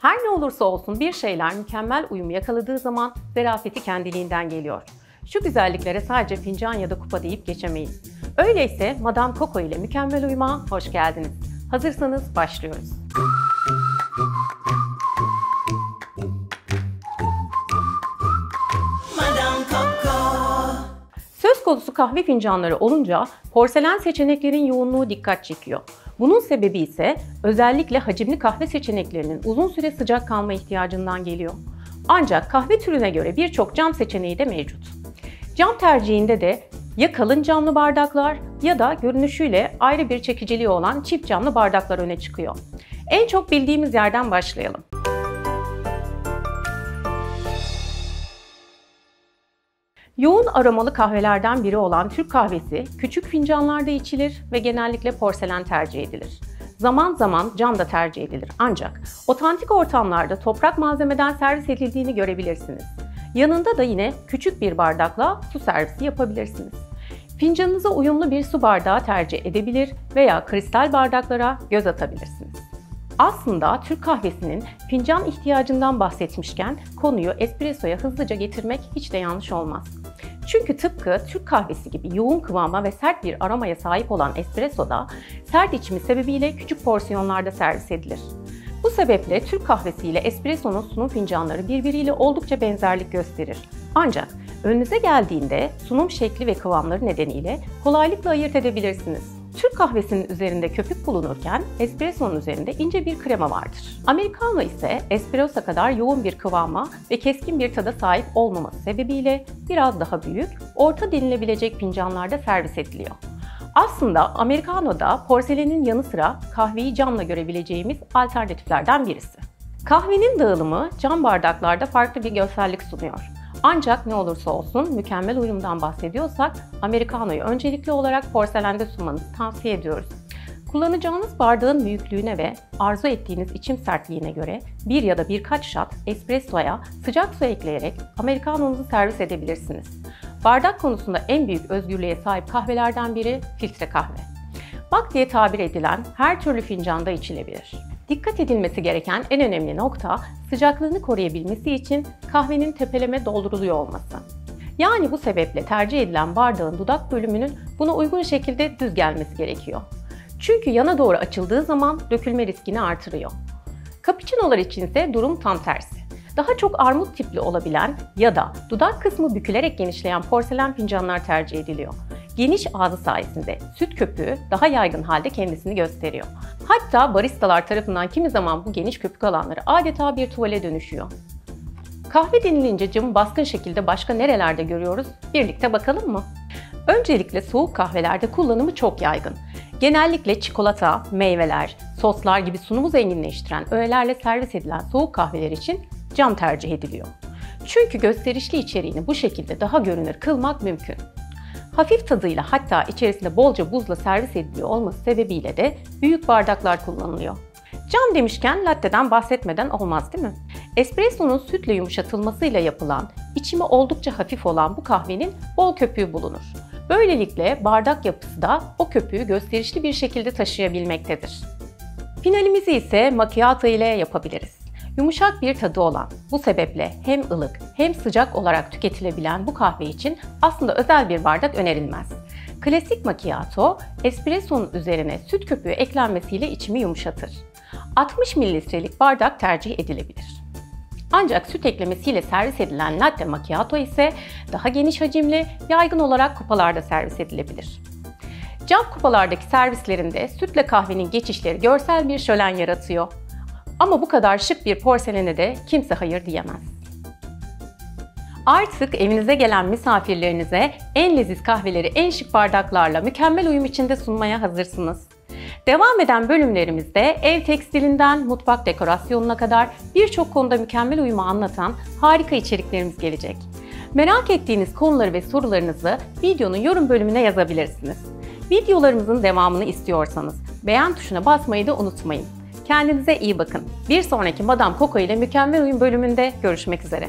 Her ne olursa olsun bir şeyler mükemmel uyumu yakaladığı zaman zarafeti kendiliğinden geliyor. Şu güzelliklere sadece fincan ya da kupa deyip geçemeyiz. Öyleyse Madame Coco ile mükemmel uyuma hoş geldiniz. Hazırsanız başlıyoruz. Söz konusu kahve fincanları olunca porselen seçeneklerin yoğunluğu dikkat çekiyor. Bunun sebebi ise özellikle hacimli kahve seçeneklerinin uzun süre sıcak kalma ihtiyacından geliyor. Ancak kahve türüne göre birçok cam seçeneği de mevcut. Cam tercihinde de ya kalın camlı bardaklar ya da görünüşüyle ayrı bir çekiciliği olan çift camlı bardaklar öne çıkıyor. En çok bildiğimiz yerden başlayalım. Yoğun aromalı kahvelerden biri olan Türk kahvesi küçük fincanlarda içilir ve genellikle porselen tercih edilir. Zaman zaman cam da tercih edilir ancak otantik ortamlarda toprak malzemeden servis edildiğini görebilirsiniz. Yanında da yine küçük bir bardakla su servisi yapabilirsiniz. Fincanınıza uyumlu bir su bardağı tercih edebilir veya kristal bardaklara göz atabilirsiniz. Aslında Türk kahvesinin fincan ihtiyacından bahsetmişken konuyu espressoya hızlıca getirmek hiç de yanlış olmaz. Çünkü tıpkı Türk kahvesi gibi yoğun kıvama ve sert bir aromaya sahip olan espresso da sert içimi sebebiyle küçük porsiyonlarda servis edilir. Bu sebeple Türk kahvesi ile espresso'nun sunum fincanları birbiriyle oldukça benzerlik gösterir. Ancak önünüze geldiğinde sunum şekli ve kıvamları nedeniyle kolaylıkla ayırt edebilirsiniz. Türk kahvesinin üzerinde köpük bulunurken espresso'nun üzerinde ince bir krema vardır. Americano ise espresso kadar yoğun bir kıvama ve keskin bir tada sahip olmaması sebebiyle biraz daha büyük, orta denilebilecek fincanlarda servis ediliyor. Aslında Americano'da porselenin yanı sıra kahveyi camla görebileceğimiz alternatiflerden birisi. Kahvenin dağılımı cam bardaklarda farklı bir görsellik sunuyor. Ancak ne olursa olsun mükemmel uyumdan bahsediyorsak Americano'yu öncelikli olarak porselende sunmanızı tavsiye ediyoruz. Kullanacağınız bardağın büyüklüğüne ve arzu ettiğiniz içim sertliğine göre bir ya da birkaç shot espressoya sıcak su ekleyerek Americano'nuzu servis edebilirsiniz. Bardak konusunda en büyük özgürlüğe sahip kahvelerden biri filtre kahve. Bak diye tabir edilen her türlü fincanda içilebilir. Dikkat edilmesi gereken en önemli nokta sıcaklığını koruyabilmesi için kahvenin tepeleme dolduruluyor olması. Yani bu sebeple tercih edilen bardağın dudak bölümünün buna uygun şekilde düz gelmesi gerekiyor. Çünkü yana doğru açıldığı zaman dökülme riskini artırıyor. Cappuccino'lar için ise durum tam tersi. Daha çok armut tipli olabilen ya da dudak kısmı bükülerek genişleyen porselen fincanlar tercih ediliyor. Geniş ağzı sayesinde süt köpüğü daha yaygın halde kendisini gösteriyor. Hatta baristalar tarafından kimi zaman bu geniş köpük alanları adeta bir tuvale dönüşüyor. Kahve denilince camı baskın şekilde başka nerelerde görüyoruz? Birlikte bakalım mı? Öncelikle soğuk kahvelerde kullanımı çok yaygın. Genellikle çikolata, meyveler, soslar gibi sunumu zenginleştiren öğelerle servis edilen soğuk kahveler için cam tercih ediliyor. Çünkü gösterişli içeriğini bu şekilde daha görünür kılmak mümkün. Hafif tadıyla hatta içerisinde bolca buzla servis ediliyor olması sebebiyle de büyük bardaklar kullanılıyor. Cam demişken latte'den bahsetmeden olmaz değil mi? Espresso'nun sütle yumuşatılmasıyla yapılan, içimi oldukça hafif olan bu kahvenin bol köpüğü bulunur. Böylelikle bardak yapısı da o köpüğü gösterişli bir şekilde taşıyabilmektedir. Finalimizi ise macchiato ile yapabiliriz. Yumuşak bir tadı olan, bu sebeple hem ılık hem sıcak olarak tüketilebilen bu kahve için aslında özel bir bardak önerilmez. Klasik macchiato, espressonun üzerine süt köpüğü eklenmesiyle içimi yumuşatır. 60 mililitrelik bardak tercih edilebilir. Ancak süt eklemesiyle servis edilen latte macchiato ise daha geniş hacimli, yaygın olarak kupalarda servis edilebilir. Cam kupalardaki servislerinde sütle kahvenin geçişleri görsel bir şölen yaratıyor. Ama bu kadar şık bir porselene de kimse hayır diyemez. Artık evinize gelen misafirlerinize en leziz kahveleri en şık bardaklarla mükemmel uyum içinde sunmaya hazırsınız. Devam eden bölümlerimizde ev tekstilinden mutfak dekorasyonuna kadar birçok konuda mükemmel uyumu anlatan harika içeriklerimiz gelecek. Merak ettiğiniz konuları ve sorularınızı videonun yorum bölümüne yazabilirsiniz. Videolarımızın devamını istiyorsanız beğen tuşuna basmayı da unutmayın. Kendinize iyi bakın. Bir sonraki Madame Coco ile mükemmel uyum bölümünde görüşmek üzere.